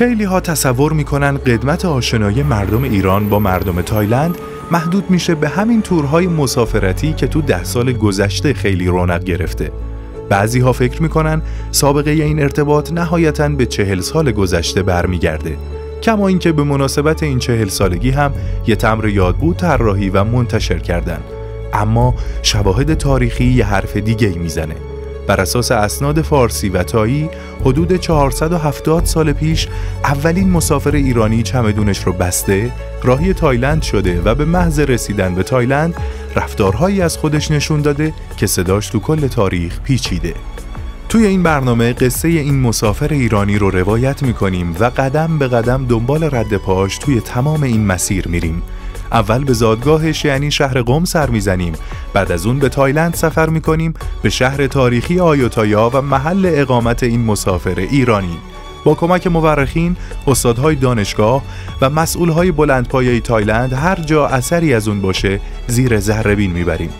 خیلی ها تصور می‌کنن قدمت آشنایی مردم ایران با مردم تایلند محدود میشه به همین تورهای مسافرتی که تو ده سال گذشته خیلی رونق گرفته. بعضی ها فکر می‌کنن سابقه این ارتباط نهایتا به چهل سال گذشته برمیگرده. کما اینکه به مناسبت این چهل سالگی هم یه تمر یادبود طراحی و منتشر کردن. اما شواهد تاریخی یه حرف دیگه ای می‌زنه. بر اساس اسناد فارسی و تایی حدود 470 سال پیش اولین مسافر ایرانی چمدونش رو بسته راهی تایلند شده و به محض رسیدن به تایلند رفتارهایی از خودش نشون داده که صداش تو کل تاریخ پیچیده. توی این برنامه قصه این مسافر ایرانی رو روایت می‌کنیم و قدم به قدم دنبال رد پاش توی تمام این مسیر میریم. اول به زادگاهش یعنی شهر قم سر می‌زنیم. بعد از اون به تایلند سفر می‌کنیم به شهر تاریخی آیوتایا و محل اقامت این مسافر ایرانی. با کمک مورخین، استادهای دانشگاه و مسئولهای بلندپایه تایلند هر جا اثری از اون باشه زیر ذره‌بین می‌بریم.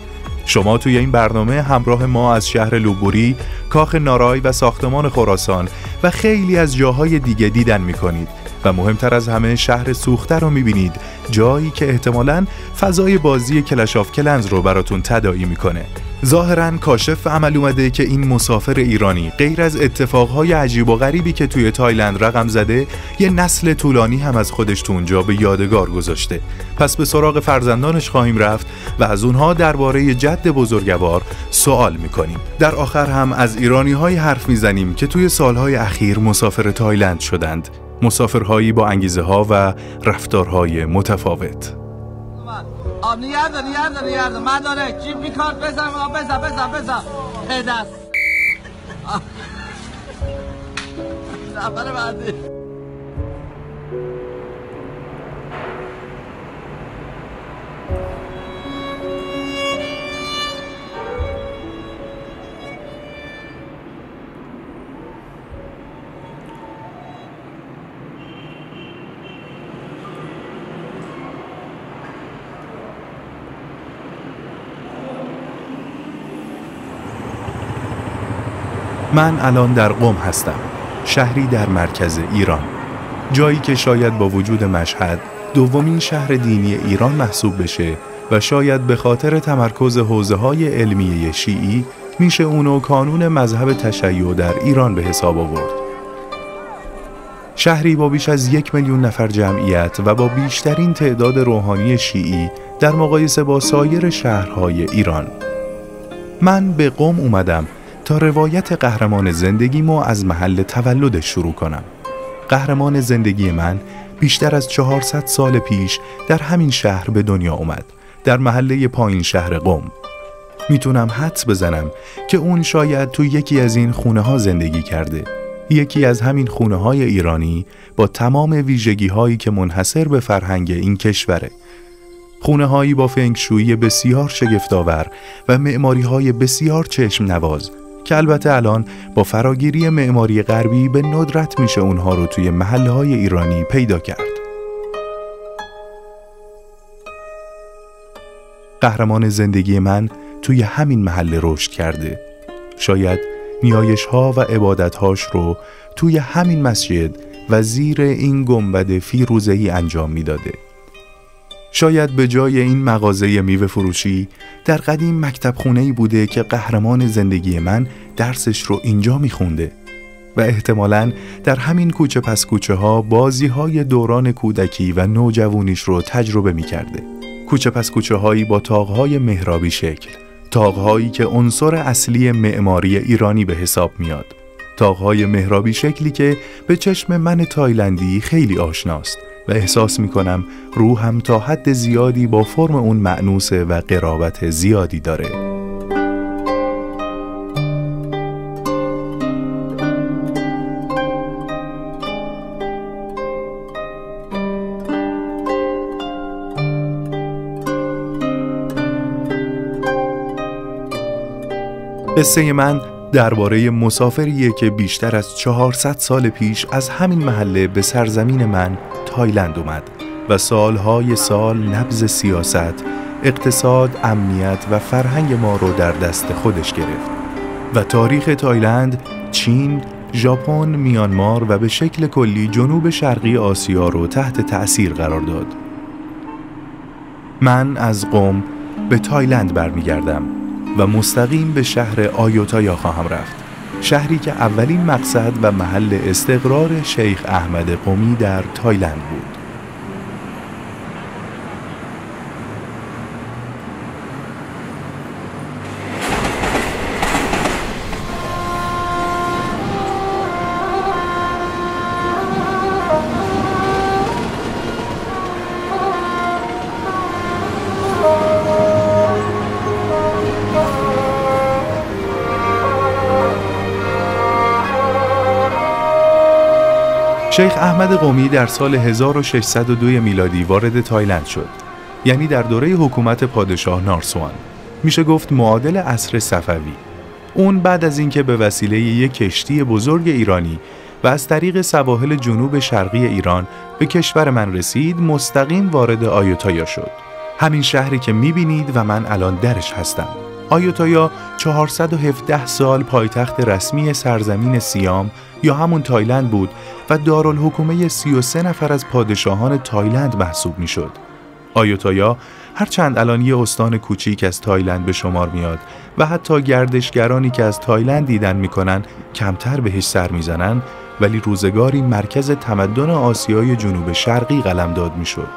شما توی این برنامه همراه ما از شهر لوبوری، کاخ نارای و ساختمان خراسان و خیلی از جاهای دیگه دیدن می‌کنید. و مهمتر از همه شهر سوخته رو می‌بینید. جایی که احتمالاً فضای بازی Clash of Clans رو براتون تداعی می‌کنه. ظاهرا کاشف به عمل اومده که این مسافر ایرانی غیر از اتفاقهای عجیب و غریبی که توی تایلند رقم زده یه نسل طولانی هم از خودش تو اونجا به یادگار گذاشته. پس به سراغ فرزندانش خواهیم رفت و از اونها درباره جد بزرگوار سوال می‌کنیم. در آخر هم از ایرانی های حرف می‌زنیم که توی سالهای اخیر مسافر تایلند شدند. مسافرهایی با انگیزه ها و رفتارهای متفاوت. من الان در قم هستم شهری در مرکز ایران. جایی که شاید با وجود مشهد دومین شهر دینی ایران محسوب بشه و شاید به خاطر تمرکز حوزه های علمیه شیعی میشه اونو کانون مذهب تشیع در ایران به حساب آورد. شهری با بیش از یک میلیون نفر جمعیت و با بیشترین تعداد روحانی شیعی در مقایسه با سایر شهرهای ایران. من به قم اومدم تا روایت قهرمان زندگیمو از محل تولدش شروع کنم. قهرمان زندگی من بیشتر از 400 سال پیش در همین شهر به دنیا اومد. در محله پایین شهر قم. می‌تونم حدس بزنم که اون شاید تو یکی از این خونه ها زندگی کرده. یکی از همین خونه های ایرانی با تمام ویژگی هایی که منحصر به فرهنگ این کشوره. خونه هایی با فنگشویی بسیار شگفتآور و معماری های بسیار چشم نواز که البته الان با فراگیری معماری غربی به ندرت میشه اونها رو توی محله های ایرانی پیدا کرد. قهرمان زندگی من توی همین محله رشد کرده. شاید نیایش ها و عبادت هاش رو توی همین مسجد و زیر این گنبد فیروزهی انجام می‌داده. شاید به جای این مغازه میوه فروشی در قدیم مکتب خونه ای بوده که قهرمان زندگی من درسش رو اینجا میخونده. و احتمالا در همین کوچه پس کوچه ها بازی های دوران کودکی و نوجوانیش رو تجربه می‌کرده. کوچه پس کوچه هایی با تاغهای مهرابی شکل. تاغهایی که عنصر اصلی معماری ایرانی به حساب میاد. تاغهای مهرابی شکلی که به چشم من تایلندی خیلی آشناست. و احساس می کنم روحم تا حد زیادی با فرم اون معنوسه و قرابت زیادی داره. قصه من درباره مسافریه که بیشتر از 400 سال پیش از همین محله به سرزمین من تایلند اومد و سالهای سال نبض سیاست، اقتصاد، امنیت و فرهنگ ما رو در دست خودش گرفت و تاریخ تایلند، چین، ژاپن، میانمار و به شکل کلی جنوب شرقی آسیا رو تحت تأثیر قرار داد. من از قوم به تایلند برمیگردم و مستقیم به شهر آیوتایا خواهم رفت. شهری که اولین مقصد و محل استقرار شیخ احمد قومی در تایلند بود. شیخ احمد قومی در سال 1602 میلادی وارد تایلند شد. یعنی در دوره حکومت پادشاه نارسوان. میشه گفت معادل عصر صفوی. اون بعد از اینکه به وسیله یک کشتی بزرگ ایرانی و از طریق سواحل جنوب شرقی ایران به کشور من رسید مستقیم وارد آیوتایا شد. همین شهری که می‌بینید و من الان درش هستم. آیوتایا 417 سال پایتخت رسمی سرزمین سیام یا همون تایلند بود و دارالحکومه 33 نفر از پادشاهان تایلند محسوب می‌شد. آیوتایا هرچند الان یه استان کوچیک از تایلند به شمار میاد و حتی گردشگرانی که از تایلند دیدن می‌کنن کمتر بهش سر می‌زنن ولی روزگاری مرکز تمدن آسیای جنوب شرقی قلمداد می‌شد.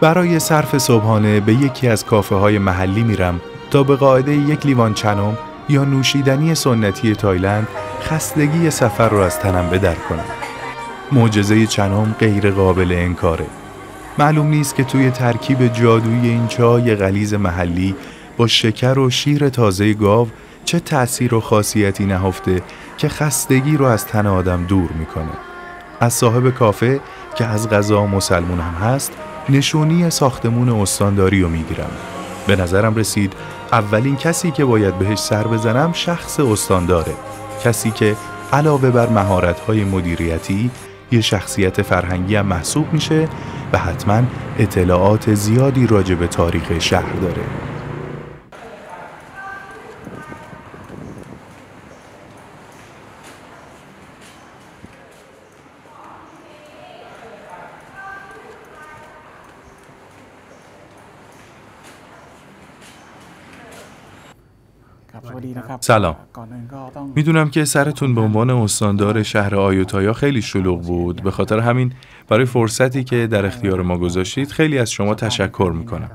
برای صرف صبحانه به یکی از کافه های محلی میرم تا به قاعده یک لیوان چنم یا نوشیدنی سنتی تایلند خستگی سفر رو از تنم بدر کنم. معجزه چنم غیر قابل انکاره. معلوم نیست که توی ترکیب جادویی این چای غلیز محلی با شکر و شیر تازه گاو چه تأثیر و خاصیتی نهفته که خستگی رو از تن آدم دور می‌کنه. از صاحب کافه که از غذا مسلمون هم هست نشونی ساختمون استانداری رو می‌گیرم. به نظرم رسید اولین کسی که باید بهش سر بزنم شخص استانداره. کسی که علاوه بر مهارت‌های مدیریتی یه شخصیت فرهنگی هم محسوب میشه و حتما اطلاعات زیادی راجع به تاریخ شهر داره. سلام. می‌دونم که سرتون به عنوان استاندار شهر آیوتایا خیلی شلوغ بود. به خاطر همین برای فرصتی که در اختیار ما گذاشتید خیلی از شما تشکر می‌کنم.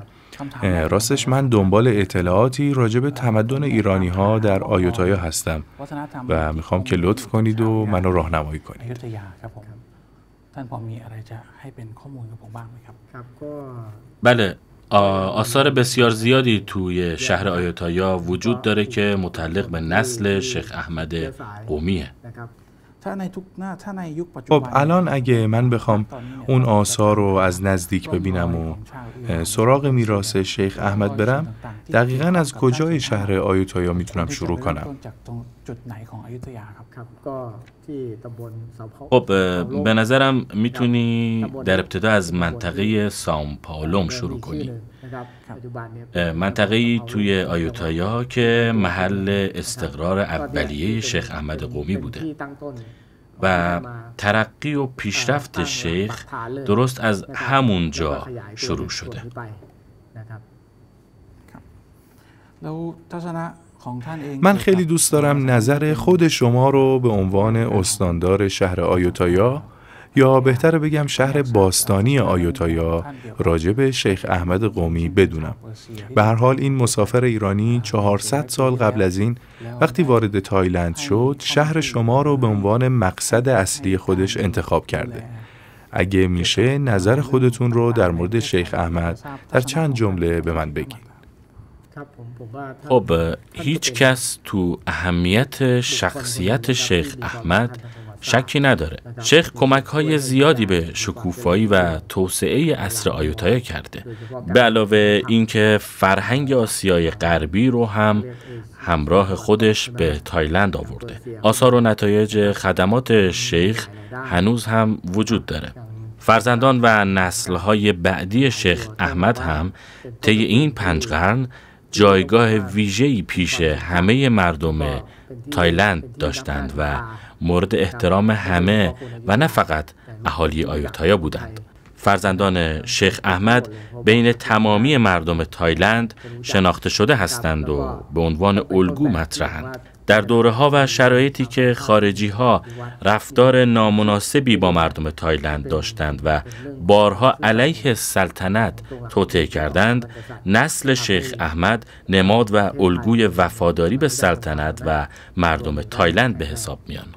راستش من دنبال اطلاعاتی راجع به تمدن ایرانی ها در آیوتایا هستم و می‌خوام که لطف کنید و منو راهنمایی کنید. بله. آثار بسیار زیادی توی شهر آیوتایا وجود داره که متعلق به نسل شیخ احمد قومیه. خب الان اگه من بخوام اون آثار رو از نزدیک ببینم و سراغ میراث شیخ احمد برم دقیقا از کجای شهر آیوتایا می‌تونم شروع کنم؟ خب به نظرم می‌تونی در ابتدا از منطقه سام پاولوم شروع کنی. منطقه توی آیوتایا که محل استقرار اولیه شیخ احمد قومی بوده. و ترقی و پیشرفت شیخ درست از همون جا شروع شده. من خیلی دوست دارم نظر خود شما رو به عنوان استاندار شهر آیوتایا یا بهتر بگم شهر باستانی آیوتایا راجب شیخ احمد قومی بدونم. به هر حال این مسافر ایرانی 400 سال قبل از این وقتی وارد تایلند شد شهر شما رو به عنوان مقصد اصلی خودش انتخاب کرده. اگه میشه نظر خودتون رو در مورد شیخ احمد در چند جمله به من بگید خب هیچ کس تو اهمیت شخصیت شیخ احمد شکی نداره. شیخ کمک های زیادی به شکوفایی و توسعه اصر آیوتایا کرده. به علاوه اینکه فرهنگ آسیای غربی رو هم همراه خودش به تایلند آورده. آثار و نتایج خدمات شیخ هنوز هم وجود داره. فرزندان و نسلهای بعدی شیخ احمد هم طی این پنج قرن جایگاه ویژه‌ای پیش همه مردم تایلند داشتند و مورد احترام همه و نه فقط اهالی آیوتایا بودند. فرزندان شیخ احمد بین تمامی مردم تایلند شناخته شده هستند و به عنوان الگو مطرحند. در دوره ها و شرایطی که خارجی ها رفتار نامناسبی با مردم تایلند داشتند و بارها علیه سلطنت توطئه کردند نسل شیخ احمد نماد و الگوی وفاداری به سلطنت و مردم تایلند به حساب میان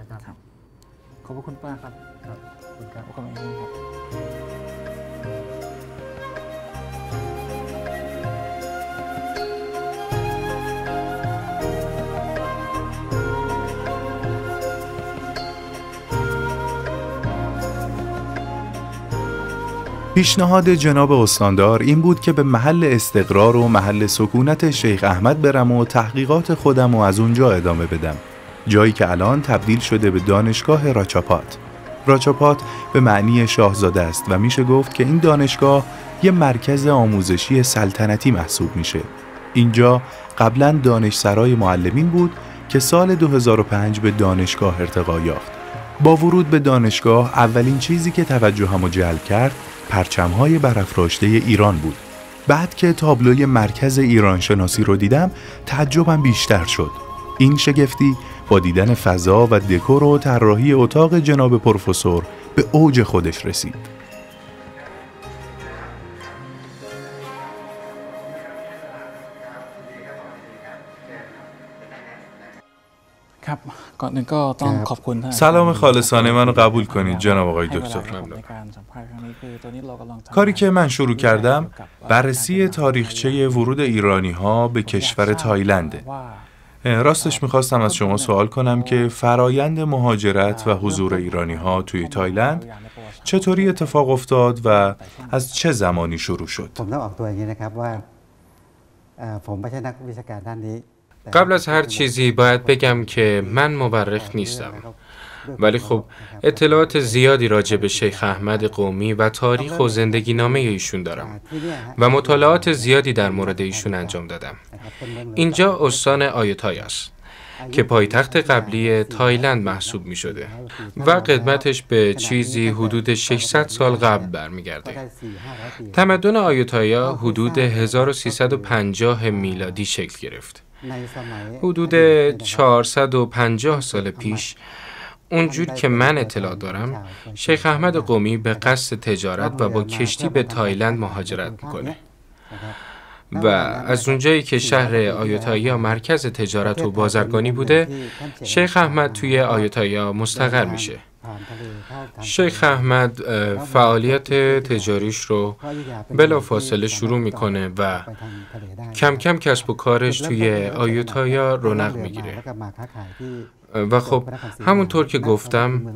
پیشنهاد جناب استاندار این بود که به محل استقرار و محل سکونت شیخ احمد برم و تحقیقات خودم و از اونجا ادامه بدم. جایی که الان تبدیل شده به دانشگاه راچاپات راچاپات به معنی شاهزاده است و میشه گفت که این دانشگاه یه مرکز آموزشی سلطنتی محسوب میشه اینجا قبلا دانشسرای معلمین بود که سال 2005 به دانشگاه ارتقا یافت با ورود به دانشگاه اولین چیزی که توجهمو جلب کرد پرچمهای برافراشته ایران بود. بعد که تابلوی مرکز ایران شناسی رو دیدم تعجبم بیشتر شد. این شگفتی با دیدن فضا و دکور و طراحی اتاق جناب پروفسور به اوج خودش رسید. سلام خالصانه منو قبول کنید جناب آقای دکتر. کاری که من شروع کردم بررسی تاریخچه ورود ایرانی ها به کشور تایلنده. راستش می‌خواستم از شما سوال کنم که فرایند مهاجرت و حضور ایرانی ها توی تایلند چطوری اتفاق افتاد و از چه زمانی شروع شد؟ قبل از هر چیزی باید بگم که من مورخ نیستم ولی خب اطلاعات زیادی راجع به شیخ احمد قومی و تاریخ و زندگی نامه ایشون دارم و مطالعات زیادی در مورد ایشون انجام دادم. اینجا استان آیوتایاست که پایتخت قبلی تایلند محسوب می شده و قدمتش به چیزی حدود 600 سال قبل برمیگرده. تمدن آیوتایا حدود 1350 میلادی شکل گرفت. حدود 450 سال پیش اونجور که من اطلاع دارم شیخ احمد قومی به قصد تجارت و با کشتی به تایلند مهاجرت می‌کنه. و از اونجایی که شهر آیوتایا مرکز تجارت و بازرگانی بوده شیخ احمد توی آیوتایا مستقر میشه. شیخ احمد فعالیت تجاریش رو بلا فاصله شروع می‌کنه و کم کم کسب و کارش توی آیوتایا رونق می‌گیره. و خب همونطور که گفتم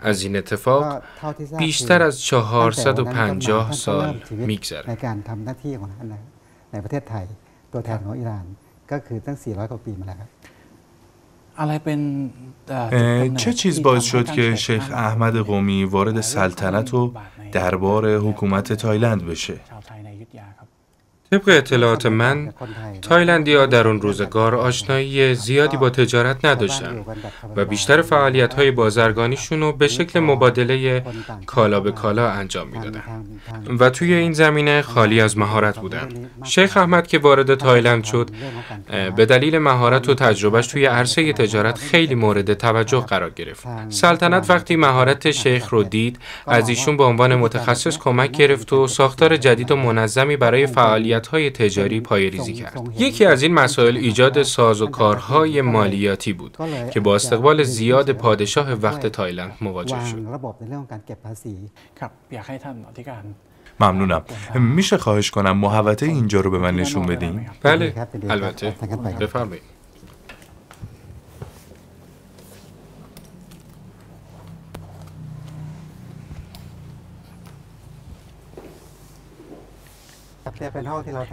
از این اتفاق بیشتر از 450 سال میگذره. چه چیز باعث شد که شیخ احمد قومی وارد سلطنت و دربار حکومت تایلند بشه؟ طبق اطلاعات من تایلندیا در اون روزگار آشنایی زیادی با تجارت نداشتن و بیشتر فعالیت های بازرگانیشون رو به شکل مبادله کالا به کالا انجام می‌دادن و توی این زمینه خالی از مهارت بودن. شیخ احمد که وارد تایلند شد به دلیل مهارت و تجربه‌ش توی عرصه تجارت خیلی مورد توجه قرار گرفت. سلطنت وقتی مهارت شیخ رو دید از ایشون به عنوان متخصص کمک گرفت و ساختار جدید و منظمی برای فعالیت های تجاری ریزی کرد. یکی از این مسائل ایجاد ساز و کارهای مالیاتی بود که با استقبال زیاد پادشاه وقت تایلند مواجه شد. ممنونم میشه خواهش کنم محوطه اینجا رو به من نشون بدین؟ بله البته بفرمایید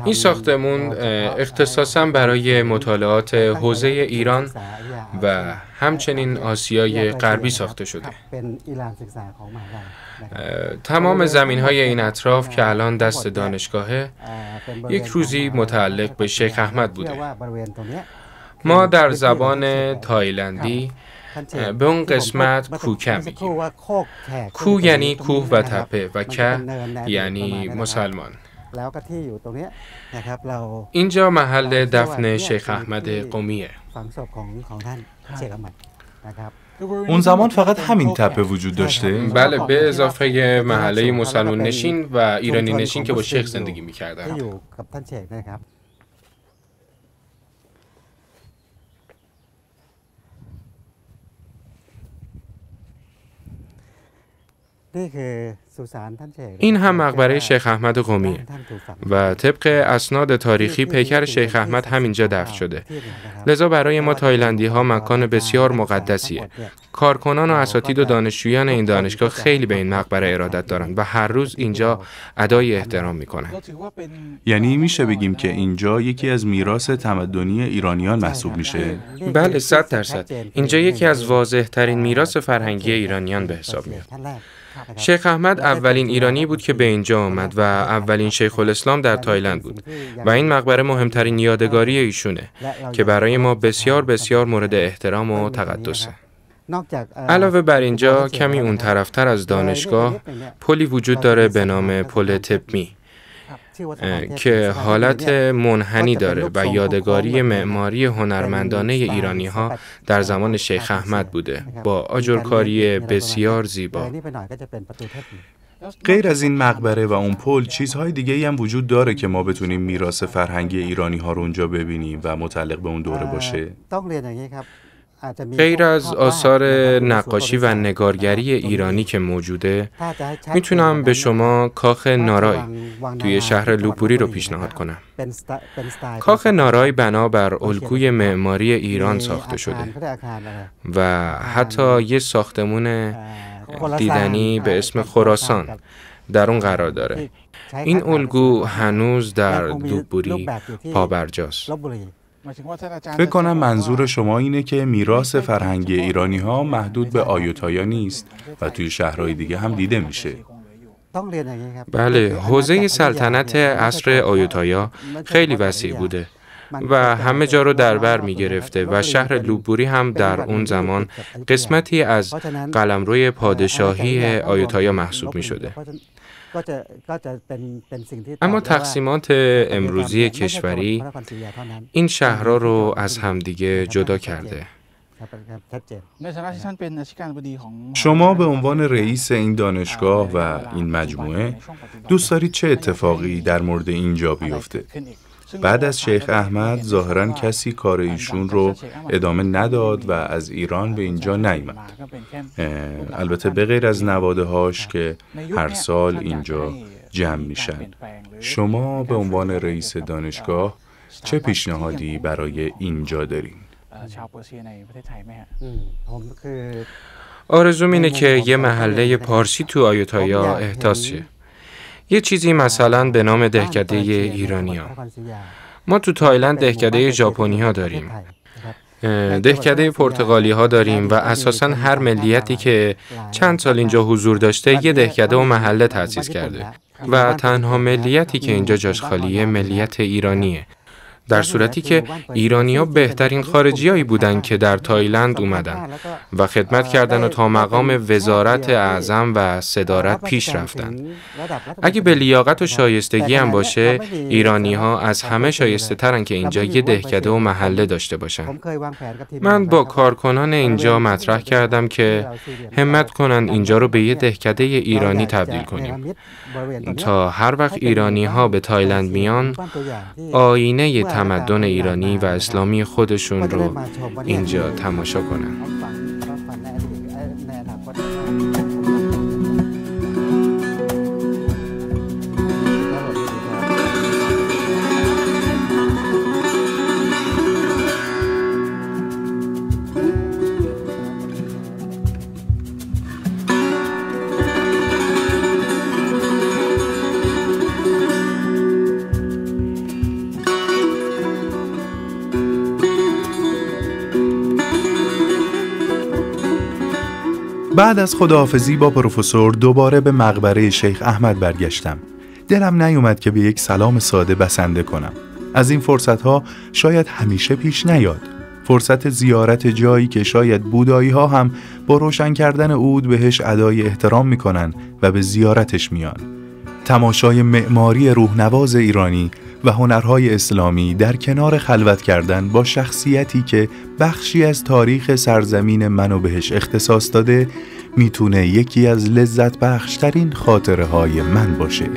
این ساختمون اختصاصا برای مطالعات حوزه ایران و همچنین آسیای غربی ساخته شده. تمام زمین های این اطراف که الان دست دانشگاهه یک روزی متعلق به شیخ احمد بوده. ما در زبان تایلندی به اون قسمت کوکه میگیم کو یعنی کوه و تپه و که یعنی مسلمان اینجا محل دفن شیخ احمد قومیه اون زمان فقط همین تپه وجود داشته؟ بله به اضافه محله مسلمان نشین و ایرانی نشین که با شیخ زندگی می‌کردن این هم مقبره شیخ احمد قومیه و طبق اسناد تاریخی پیکر شیخ احمد همینجا دفن شده. لذا برای ما تایلندی ها مکان بسیار مقدسیه. کارکنان و اساتید و دانشجویان این دانشگاه خیلی به این مقبره ارادت دارند و هر روز اینجا ادای احترام می‌کنن یعنی میشه بگیم که اینجا یکی از میراث تمدنی ایرانیان محسوب میشه. بله صد درصد. اینجا یکی از واضح ترین میراث فرهنگی ایرانیان به حساب میاد. شیخ احمد اولین ایرانی بود که به اینجا آمد و اولین شیخ الاسلام در تایلند بود. و این مقبره مهمترین یادگاری ایشونه که برای ما بسیار بسیار مورد احترام و تقدسه. علاوه بر اینجا کمی اون طرفتر از دانشگاه پلی وجود داره به نام پل تپمی که حالت منحنی داره و یادگاری معماری هنرمندانه ایرانی ها در زمان شیخ احمد بوده. با آجرکاری بسیار زیبا. غیر از این مقبره و اون پل چیزهای دیگه هم وجود داره که ما بتونیم میراث فرهنگی ایرانی ها رو اونجا ببینیم و متعلق به اون دوره باشه. غیر از آثار نقاشی و نگارگری ایرانی که موجوده می‌تونم به شما کاخ نارای توی شهر لوپوری رو پیشنهاد کنم. کاخ نارای بنا بر الگوی معماری ایران ساخته شده و حتی یه ساختمون دیدنی به اسم خراسان در اون قرار داره. این الگو هنوز در لوپوری پابرجاست فکر کنم منظور شما اینه که میراث فرهنگی ایرانی ها محدود به آیوتایا نیست و توی شهرهای دیگه هم دیده میشه. بله، حوزه سلطنت عصر آیوتایا خیلی وسیع بوده و همه جا رو در بر می گرفته و شهر لوبوری هم در اون زمان قسمتی از قلمروی پادشاهی آیوتایا محسوب می شده. اما تقسیمات امروزی کشوری این شهرها رو از همدیگه جدا کرده شما به عنوان رئیس این دانشگاه و این مجموعه دوست دارید چه اتفاقی در مورد اینجا بیفته؟ بعد از شیخ احمد ظاهرا کسی کار ایشون رو ادامه نداد و از ایران به اینجا نیامد البته به غیر از نواده هاش که هر سال اینجا جمع میشن. شما به عنوان رئیس دانشگاه چه پیشنهادی برای اینجا دارین؟ آرزوم اینه که یه محله پارسی تو آیوتایا احداث شه. یه چیزی مثلا به نام دهکده ایرانی ها. ما تو تایلند دهکده ژاپنی ها داریم دهکده پرتغالی ها داریم و اساسا هر ملیتی که چند سال اینجا حضور داشته یه دهکده و محله تأسیس کرده و تنها ملیتی که اینجا جاش خالیه ملیت ایرانیه در صورتی که ایرانیا بهترین خارجیایی بودند که در تایلند اومدن و خدمت کردن و تا مقام وزارت اعظم و صدارت پیش رفتن. اگه به لیاقت و شایستگی هم باشه ایرانی ها از همه شایسته ترن که اینجا یه دهکده و محله داشته باشن. من با کارکنان اینجا مطرح کردم که همت کنن اینجا رو به یه دهکده ایرانی تبدیل کنیم. تا هر وقت ایرانی ها به تایلند میان آینه تمدن ایرانی و اسلامی خودشون رو اینجا تماشا کنن. بعد از خداحافظی با پروفسور دوباره به مقبره شیخ احمد برگشتم. دلم نیومد که به یک سلام ساده بسنده کنم. از این فرصت ها شاید همیشه پیش نیاد. فرصت زیارت جایی که شاید بودایی ها هم با روشن کردن اود بهش ادای احترام می‌کنن و به زیارتش میان تماشای معماری روحنواز ایرانی و هنرهای اسلامی در کنار خلوت کردن با شخصیتی که بخشی از تاریخ سرزمین منو بهش اختصاص داده می‌تونه یکی از لذت بخشترین خاطره های من باشه.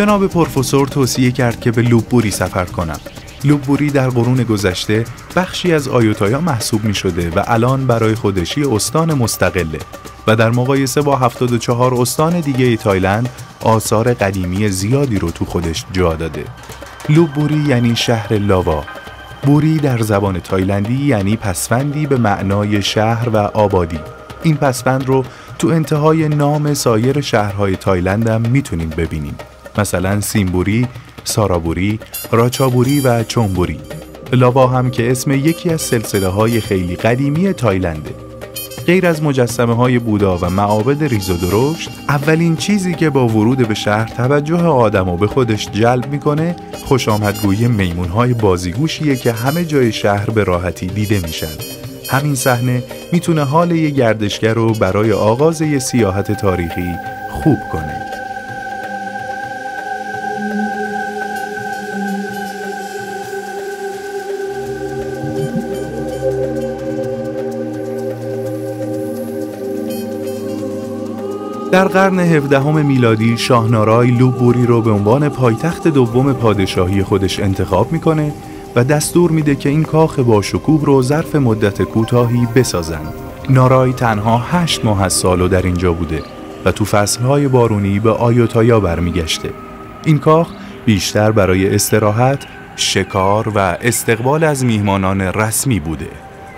جناب پروفسور توصیه کرد که به لوبوری سفر کنم. لوبوری در قرون گذشته بخشی از آیوتایا محسوب می شده و الان برای خودش یه استان مستقله و در مقایسه با 74 استان دیگه تایلند آثار قدیمی زیادی رو تو خودش جا داده. لوبوری یعنی شهر لاوا. بوری در زبان تایلندی یعنی پسوندی به معنای شهر و آبادی. این پسوند رو تو انتهای نام سایر شهرهای تایلند هم می‌تونیم ببینیم. مثلا سینگ‌بوری، سارابوری، راچابوری و چونبوری. لاوا هم که اسم یکی از سلسله های خیلی قدیمی تایلنده. غیر از مجسمه های بودا و معابد ریز و درشت اولین چیزی که با ورود به شهر توجه آدم و به خودش جلب می‌کنه خوش آمدگویی میمون های بازیگوشیه که همه جای شهر به راحتی دیده میشن. همین صحنه می‌تونه حال یه گردشگر رو برای آغاز یه سیاحت تاریخی خوب کنه. در قرن هفدهم میلادی شاهنارای لوبوری رو به عنوان پایتخت دوم پادشاهی خودش انتخاب می‌کنه و دستور میده که این کاخ با شکوه رو ظرف مدت کوتاهی بسازن. نارای تنها هشت ماه از سالو در اینجا بوده و تو فصلهای بارونی به آیوتایا برمیگشته. این کاخ بیشتر برای استراحت، شکار و استقبال از میهمانان رسمی بوده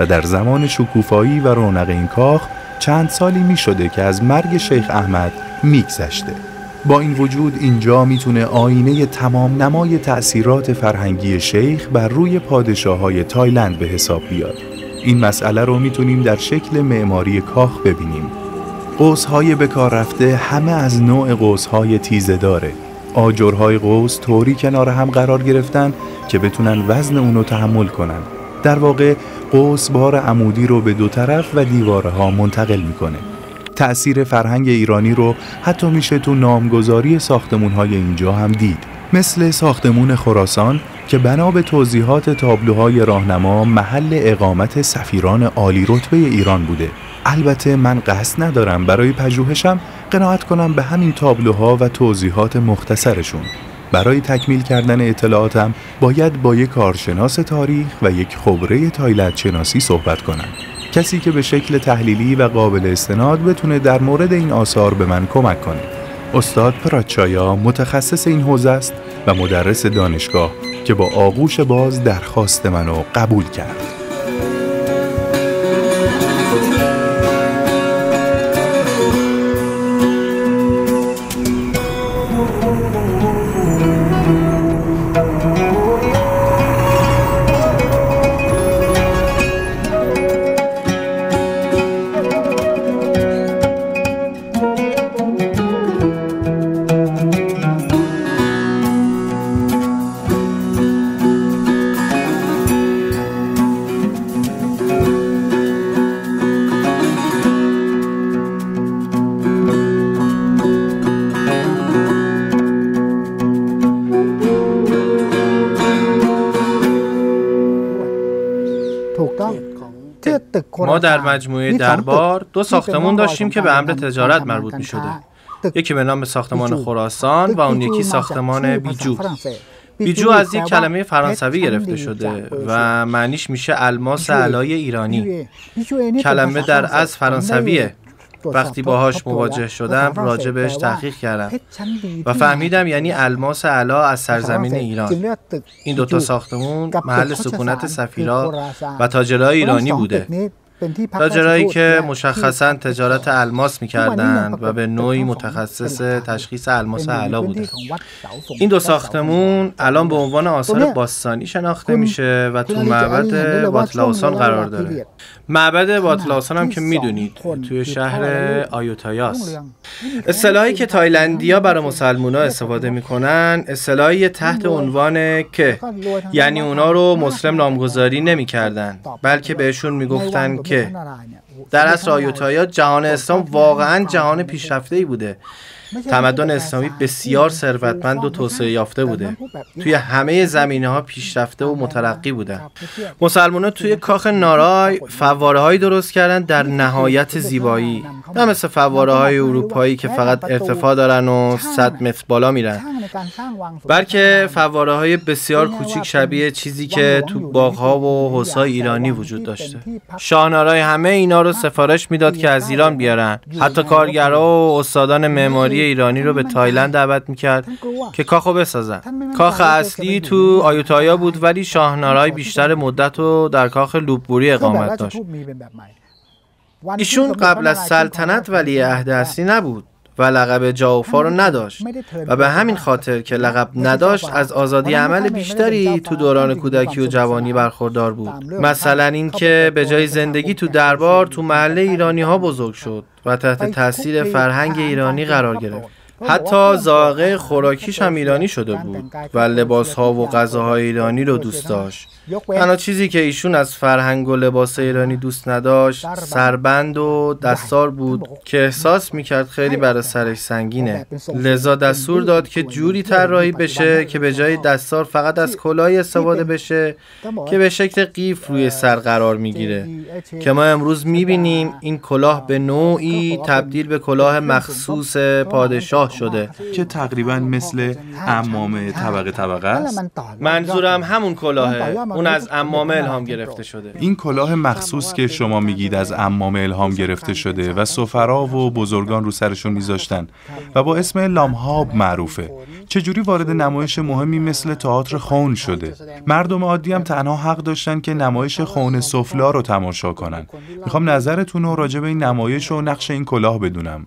و در زمان شکوفایی و رونق این کاخ چند سالی می شده که از مرگ شیخ احمد میگذشته. با این وجود اینجا می‌تونه آینه تمام نمای تأثیرات فرهنگی شیخ بر روی پادشاه های تایلند به حساب بیاد. این مسئله رو می‌تونیم در شکل معماری کاخ ببینیم. قوس های به کار رفته همه از نوع قوس های تیزه داره. آجرهای قوس طوری کنار هم قرار گرفتن که بتونن وزن اونو تحمل کنن. در واقع قوس بار عمودی رو به دو طرف و دیواره ها منتقل می‌کنه. تأثیر فرهنگ ایرانی رو حتی میشه تو نامگذاری ساختمون های اینجا هم دید. مثل ساختمون خراسان که بنا به توضیحات تابلوهای راهنما محل اقامت سفیران عالی رتبه ایران بوده. البته من قصد ندارم برای پژوهشم قناعت کنم به همین تابلوها و توضیحات مختصرشون. برای تکمیل کردن اطلاعاتم باید با یک کارشناس تاریخ و یک خبره تایلند شناسی صحبت کنم کسی که به شکل تحلیلی و قابل استناد بتونه در مورد این آثار به من کمک کنه استاد پراچایا متخصص این حوزه است و مدرس دانشگاه که با آغوش باز درخواست منو قبول کرد. ما در مجموعه دربار دو ساختمون داشتیم که به امر تجارت مربوط می شده یکی به نام ساختمان خراسان و اون یکی ساختمان بیجو. بیجو از یک کلمه فرانسوی گرفته شده و معنیش میشه الماس علای ایرانی. کلمه در از فرانسویه. وقتی باهاش مواجه شدم راجبش تحقیق کردم. و فهمیدم یعنی الماس علا از سرزمین ایران. این دوتا ساختمون محل سکونت سفیرا و تاجرای ایرانی بوده. تاجرایی که مشخصا تجارت الماس می‌کردند و به نوعی متخصص تشخیص الماس اعلا بوده. این دو ساختمون الان به عنوان آثار باستانی شناخته میشه و تو معبد پوتائوسان قرار داره. معبد پوتائوسان هم که می‌دونید توی شهر آیوتایاس اصطلاحی که تایلندیا برای مسلمونا استفاده می‌کنن. اصطلاحی تحت عنوان که یعنی اونا رو مسلم نامگذاری نمی‌کردن بلکه بهشون می‌گفتن که در اصر آیوتایا جهان اسلام واقعا جهان پیشرفته ای بوده. تمدن اسلامی بسیار ثروتمند و توسعه یافته بوده توی همه زمینه ها پیشرفته و مترقی بودن مسلمان توی کاخ نارای فواره هایی درست کردن در نهایت زیبایی نه مثل فواره های اروپایی که فقط ارتفاع دارن و 100 متر بالا میرن بلکه فواره های بسیار کوچیک شبیه چیزی که تو باغ ها و حوزهای ایرانی وجود داشته شاهنارای همه اینا رو سفارش می‌داد که از ایران بیارن حتی کارگرها و استادان معماری ایرانی رو به تایلند دعوت می‌کرد که کاخو بسازن. کاخ اصلی تو آیوتایا بود ولی شاهنارای بیشتر مدت رو در کاخ لوبوری اقامت داشت. ایشون قبل از سلطنت ولی عهد اصلی نبود. و لقب جاوفا رو نداشت. و به همین خاطر که لقب نداشت از آزادی عمل بیشتری تو دوران کودکی و جوانی برخوردار بود. مثلا اینکه به جای زندگی تو دربار تو محله ایرانی ها بزرگ شد و تحت تاثیر فرهنگ ایرانی قرار گرفت. حتی زاغه خوراکیش هم ایرانی شده بود و لباس ها و غذاهای ایرانی رو دوست داشت. تنها چیزی که ایشون از فرهنگ و لباس ایرانی دوست نداشت سربند و دستار بود که احساس می‌کرد خیلی برای سرش سنگینه. لذا دستور داد که جوری طراحی بشه که به جای دستار فقط از کلاهی استفاده بشه که به شکل قیف روی سر قرار می‌گیره. که ما امروز می‌بینیم این کلاه به نوعی تبدیل به کلاه مخصوص پادشاه شده که تقریبا مثل امامه طبقه طبقه است. منظورم همون کلاهه اون از امامه الهام گرفته شده. این کلاه مخصوص که شما میگید از امامه الهام گرفته شده و سفرا و بزرگان رو سرشون میذاشتن و با اسم لامهاب معروفه. چجوری وارد نمایش مهمی مثل تئاتر خون شده؟ مردم عادی هم تنها حق داشتن که نمایش خون سفلا رو تماشا کنن. می‌خوام نظرتون رو راجع به این نمایش و نقش این کلاه بدونم.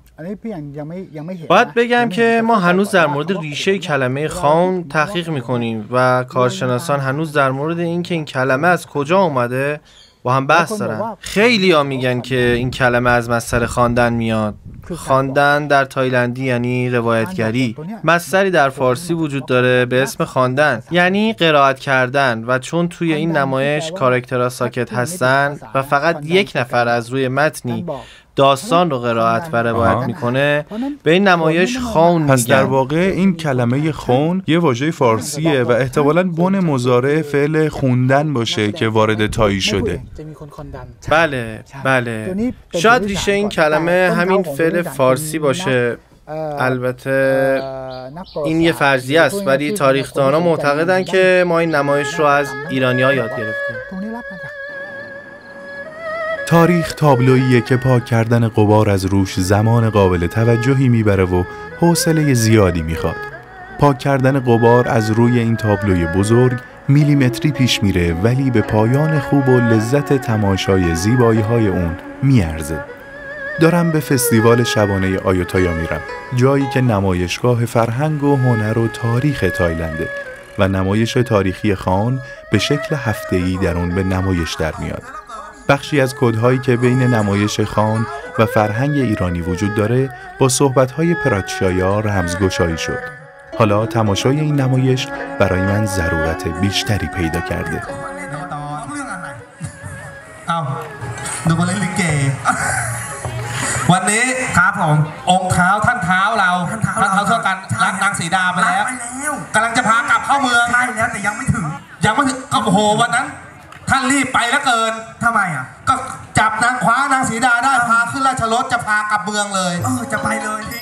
باید بگم که ما هنوز در مورد ریشه کلمه خان تحقیق می‌کنیم و کارشناسان هنوز در مورد اینکه این کلمه از کجا اومده با هم بحث دارن. خیلی ها میگن که این کلمه از مصدر خواندن میاد. خواندن در تایلندی یعنی روایتگری. مصدری در فارسی وجود داره به اسم خواندن یعنی قرائت کردن و چون توی این نمایش کارکترها ساکت هستن و فقط یک نفر از روی متنی داستان رو قرائت و روایت می‌کنه. به این نمایش خون پس در واقع این کلمه خون یه واژه فارسیه و احتمالا بن مزارع فعل خوندن باشه که وارد تایی شده. بله بله. شاید ریشه این کلمه همین فعل فارسی باشه. البته این یه فرضیه است ولی تاریخدانا معتقدن که ما این نمایش رو از ایرانیا یاد گرفتیم. تاریخ تابلوییه که پاک کردن قبار از روش زمان قابل توجهی می‌بره و حوصله زیادی می‌خواد. پاک کردن قبار از روی این تابلوی بزرگ میلیمتری پیش میره ولی به پایان خوب و لذت تماشای زیبایی های اون میارزه. دارم به فستیوال شبانه آیوتایا میرم جایی که نمایشگاه فرهنگ و هنر و تاریخ تایلنده و نمایش تاریخی خان به شکل هفته‌ای در اون به نمایش در میاد بخشی از کدهایی که بین نمایش خان و فرهنگ ایرانی وجود داره با صحبتهای پراتشایا رمزگشایی شد. حالا تماشای این نمایش برای من ضرورت بیشتری پیدا کرده. ่านรีบไปแล้วเกิน ทำไมอะ ก็จับนางคว้านางสีดาได้พาขึ้นราชรถจะพากลับเมืองเลย เออจะไปเลยพี่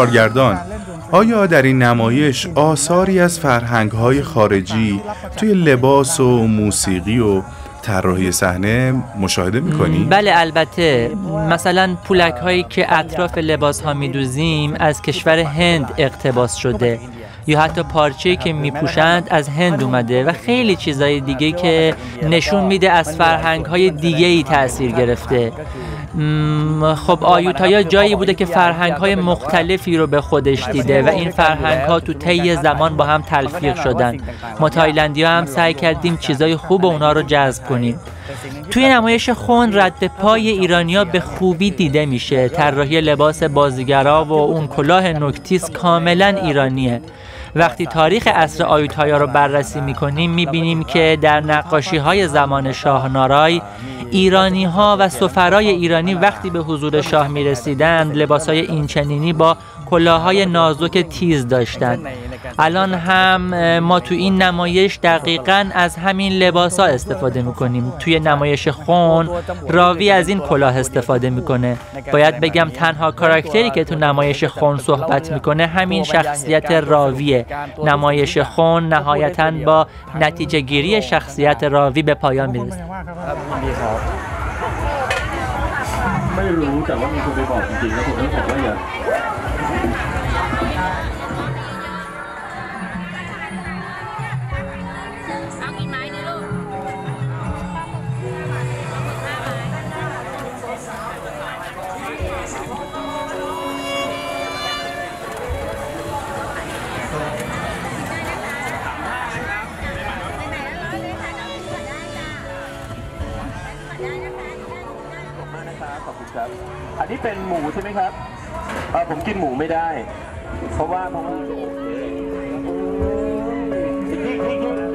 کارگردان. آیا در این نمایش آثاری از فرهنگ‌های خارجی توی لباس و موسیقی و طراحی صحنه مشاهده می‌کنی؟ بله البته. مثلا پولک هایی که اطراف لباس ها میدوزیم از کشور هند اقتباس شده. یا حتی پارچه‌ای که میپوشند از هند اومده و خیلی چیزای دیگه که نشون میده از فرهنگ های دیگه ای تاثیر گرفته. خب آیوتایا جایی بوده که فرهنگ های مختلفی رو به خودش دیده و این فرهنگ ها تو طی زمان با هم تلفیق شدن. ما تایلندی هم سعی کردیم چیزای خوب اونا رو جذب کنیم. توی نمایش خون رد پای ایرانیا به خوبی دیده میشه. طراحی لباس بازیگرا و اون کلاه نوک‌تیز کاملا ایرانیه. وقتی تاریخ عصر آیوتایا رو بررسی می‌کنیم می‌بینیم که در نقاشی های زمان شاهنارای ایرانی ها و سفرای ایرانی وقتی به حضور شاه می رسیدند لباس های اینچنینی با کلاهای نازک تیز داشتند. الان هم ما تو این نمایش دقیقا از همین لباس ها استفاده می‌کنیم. توی نمایش خون راوی از این کلاه استفاده می‌کنه. باید بگم تنها کاراکتری که تو نمایش خون صحبت می‌کنه همین شخصیت راویه. نمایش خون نهایتا با نتیجه گیری شخصیت راوی به پایان می‌رسه. อันนี้เป็นหมูใช่ไหมครับเออผมกินหมูไม่ได้ เพราะว่าเพราะว่าอีกทีอีกทีอีกที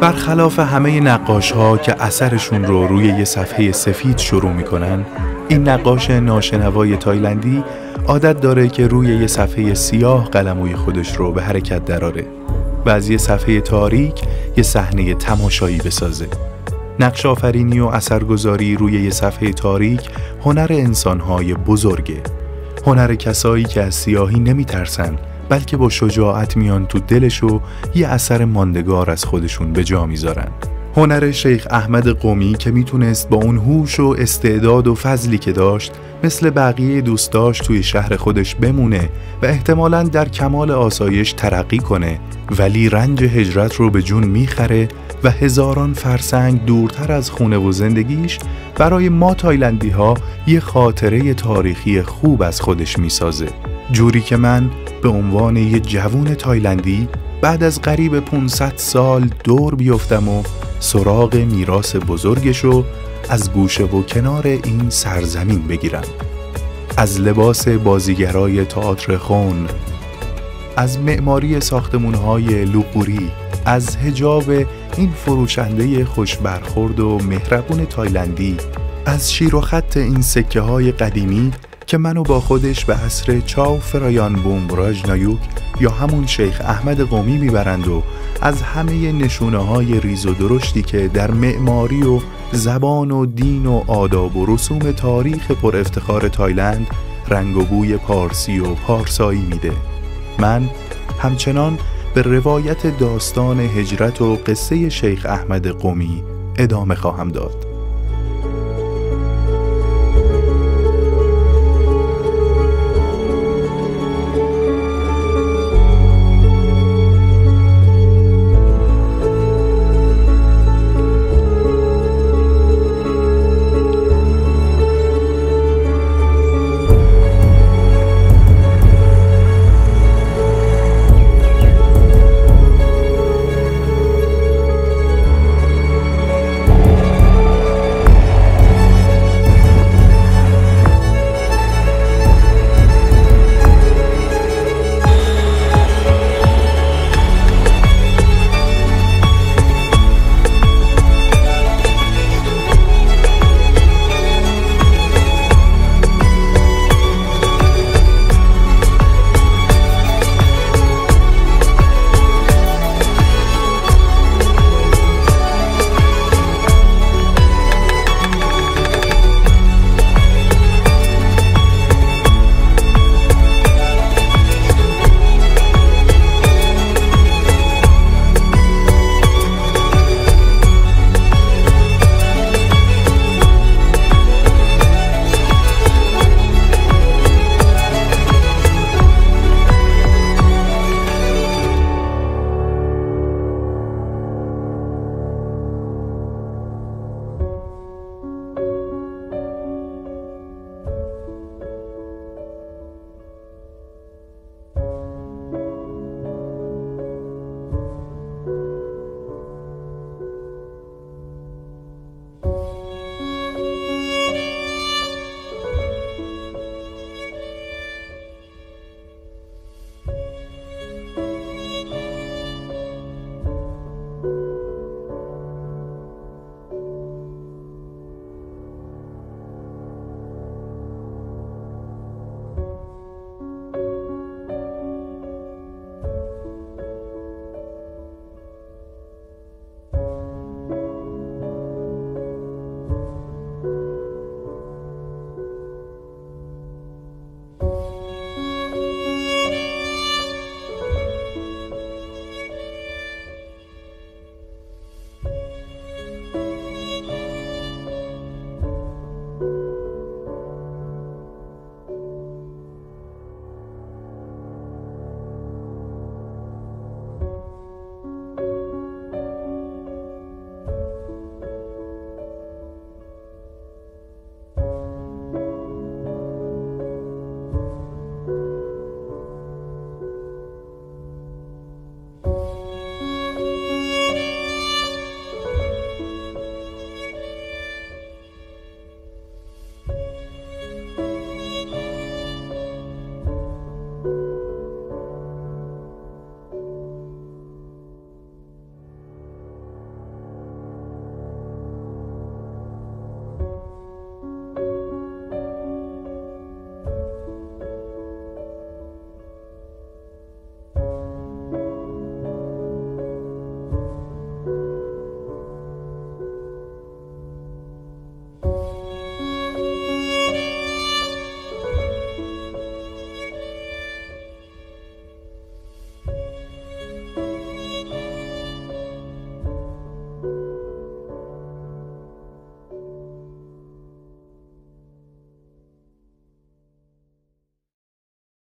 برخلاف همه نقاش ها که اثرشون رو روی یه صفحه سفید شروع میکنن این نقاش ناشنوای تایلندی عادت داره که روی یه صفحه سیاه قلموی خودش رو به حرکت دراره و از یه صفحه تاریک یه صحنه تماشایی بسازه نقش آفرینی و اثرگذاری روی یه صفحه تاریک هنر انسانهای بزرگه. هنر کسایی که از سیاهی نمیترسن بلکه با شجاعت میان تو دلش و یه اثر ماندگار از خودشون به جا می‌ذارن. هنر شیخ احمد قومی که می‌تونست با اون هوش و استعداد و فضلی که داشت مثل بقیه دوستاش توی شهر خودش بمونه و احتمالاً در کمال آسایش ترقی کنه. ولی رنج هجرت رو به جون می‌خره و هزاران فرسنگ دورتر از خونه و زندگیش برای ما تایلندی ها یه خاطره تاریخی خوب از خودش می‌سازه. جوری که من به عنوان یه جوون تایلندی بعد از قریب 500 سال دور بیفتم و سراغ میراث بزرگشو از گوشه و کنار این سرزمین بگیرم. از لباس بازیگرای تئاتر خون از معماری ساختمونهای لوبوری از حجاب این فروشنده خوشبرخورد و مهربون تایلندی از شیر و خط این سکه های قدیمی که منو با خودش به عصر چاو فرایان بووُرن راجنایوک یا همون شیخ احمد قمی می‌برند و از همه نشونه های ریز و درشتی که در معماری و زبان و دین و آداب و رسوم تاریخ پر افتخار تایلند رنگ و بوی پارسی و پارسایی میده. من همچنان به روایت داستان هجرت و قصه شیخ احمد قومی ادامه خواهم داد.